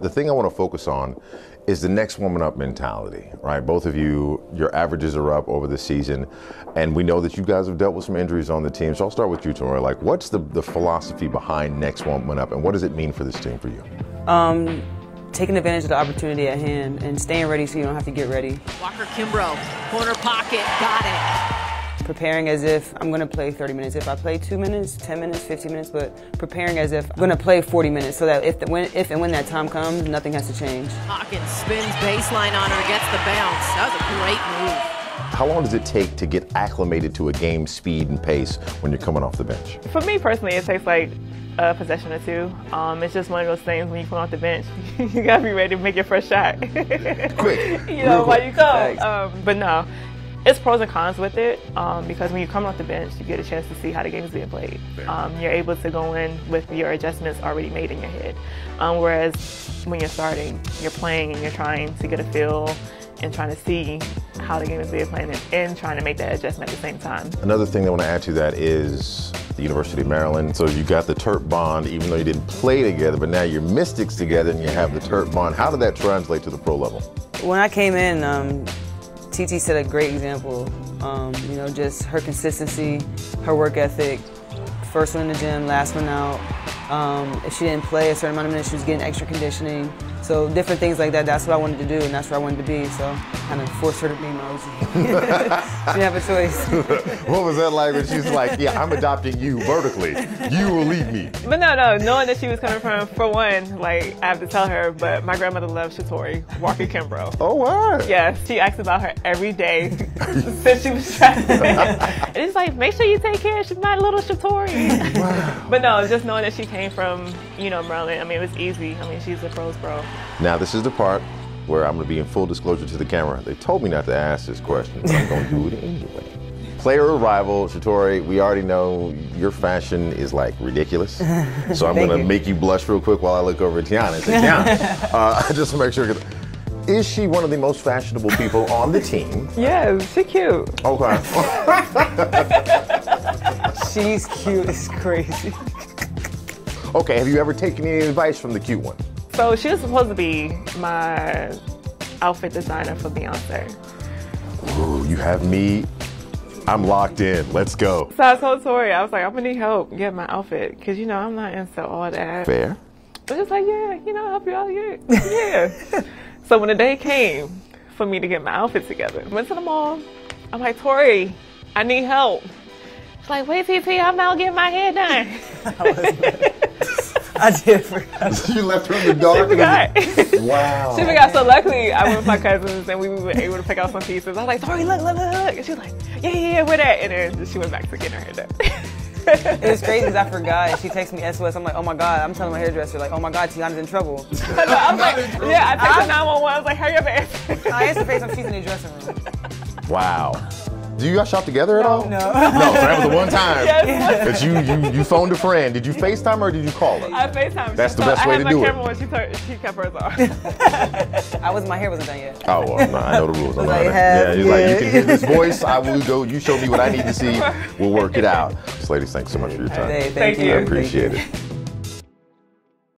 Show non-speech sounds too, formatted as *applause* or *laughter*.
The thing I want to focus on is the next woman up mentality, right? Both of you, your averages are up over the season, and we know that you guys have dealt with some injuries on the team. So I'll start with you, Tori. Like, what's the, the philosophy behind next woman up, and what does it mean for this team for you? Um, taking advantage of the opportunity at hand and staying ready so you don't have to get ready. Walker Kimbrough, corner pocket, got it preparing as if I'm going to play 30 minutes. If I play two minutes, 10 minutes, 15 minutes, but preparing as if I'm going to play 40 minutes so that if, the, when, if and when that time comes, nothing has to change. Hawkins spins baseline on her, gets the bounce. That was a great move. How long does it take to get acclimated to a game speed and pace when you're coming off the bench? For me personally, it takes like a possession or two. Um, it's just one of those things when you come off the bench, *laughs* you gotta be ready to make your first shot. quick. *laughs* you know, while you come. Um, but no, it's pros and cons with it um, because when you come off the bench, you get a chance to see how the game is being played. Um, you're able to go in with your adjustments already made in your head. Um, whereas when you're starting, you're playing and you're trying to get a feel and trying to see how the game is being played and, and trying to make that adjustment at the same time. Another thing I want to add to that is the University of Maryland. So you got the Terp bond, even though you didn't play together, but now you're Mystics together and you have the Terp bond. How did that translate to the pro level? When I came in, um, TT set a great example. Um, you know, just her consistency, her work ethic, first one in the gym, last one out. Um, if she didn't play a certain amount of minutes, she was getting extra conditioning. So different things like that, that's what I wanted to do and that's where I wanted to be. So kind of forced her to be my OG. *laughs* she didn't have a choice. *laughs* what was that like when she was like, yeah, I'm adopting you vertically. You will lead me. But no, no, knowing that she was coming from, for one, like, I have to tell her, but my grandmother loves Shatori, Walker Kimbrough. *laughs* Oh, wow. Yes, she asks about her every day since she was traveling. and it's like, make sure you take care of my little Shatori. Wow. but no, just knowing that she came from, you know, Maryland, I mean, it was easy. I mean, she's a pros pro. Now, this is the part where I'm going to be in full disclosure to the camera. They told me not to ask this question, but I'm going to do it anyway. Player or rival, Shatori, we already know your fashion is like ridiculous. *laughs* So I'm going to make you blush real quick while I look over at Tianna and say, Tianna, *laughs* uh, *laughs* just want to make sure. Is she one of the most fashionable people on the team? Yes, she's cute. Okay. She's cute. It's crazy. Okay, have you ever taken any advice from the cute one? So she was supposed to be my outfit designer for Beyonce. Ooh, you have me. I'm locked in. Let's go. So I told Tori, I was like, I'm gonna need help getting my outfit because you know I'm not into all that. Fair. But it's like, yeah, you know, I'll help you out here. Yeah. *laughs* so when the day came for me to get my outfit together, went to the mall. I'm like, Tori, I need help. She's like, wait, TT, I'm not getting my hair done. *laughs* I did forget. *laughs* you left her in the dark. She forgot. Wow. she forgot. So luckily, I went with my cousins and we were able to pick out some pieces. I was like, sorry, look, look, look, look. And she was like, yeah, yeah, yeah, where that? And then she went back to getting her hair done. it was crazy because I forgot. She texts me SOS. I'm like, oh my god. I'm telling my hairdresser like, oh my god, Tianna's in trouble. *laughs* I was like, yeah. I texted 911. I was like, hurry up and answer. I answered FaceTime. She's in the dressing room. Wow. Do you guys shop together at no, all? No. *laughs* no, so that was the one time *laughs* yes. that you, you you phoned a friend. Did you FaceTime or did you call her? I FaceTime. That's the best way to do it. I had my camera when she, turned, she kept hers off. *laughs* I was my hair wasn't done yet. Oh well, no, I know the rules. I'm like, yeah, he's like, you can hear this voice. I will go. You show me what I need to see. We'll work it out. ladies, thanks so much for your time. Hey, thank, thank you. I appreciate it.